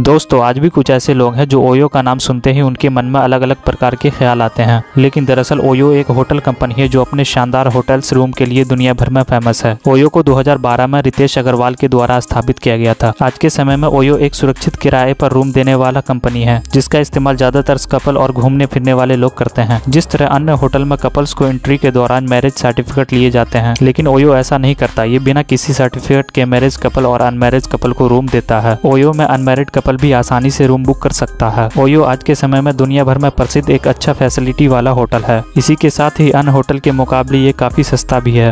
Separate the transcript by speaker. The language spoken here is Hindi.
Speaker 1: दोस्तों, आज भी कुछ ऐसे लोग हैं जो ओयो का नाम सुनते ही उनके मन में अलग अलग प्रकार के ख्याल आते हैं। लेकिन दरअसल ओयो एक होटल कंपनी है जो अपने शानदार होटल्स रूम के लिए दुनिया भर में फ़ेमस है। ओयो को 2012 में रितेश अग्रवाल के द्वारा स्थापित किया गया था। आज के समय में ओयो एक सुरक्षित किराए पर रूम देने वाला कंपनी है, जिसका इस्तेमाल ज़्यादातर कपल और घूमने फिरने वाले लोग करते हैं। जिस तरह अन्य होटल में कपल्स को एंट्री के दौरान मैरिज सर्टिफिकेट लिए जाते हैं, लेकिन ओयो ऐसा नहीं करता। ये बिना किसी सर्टिफिकेट के मैरिज कपल और अनमैरिज कपल को रूम देता है। ओयो में अनमेरिड कपल भी आसानी से रूम बुक कर सकता है। ओयो, आज के समय में दुनिया भर में प्रसिद्ध एक अच्छा फैसिलिटी वाला होटल है। इसी के साथ ही अन्य होटल के मुकाबले ये काफ़ी सस्ता भी है।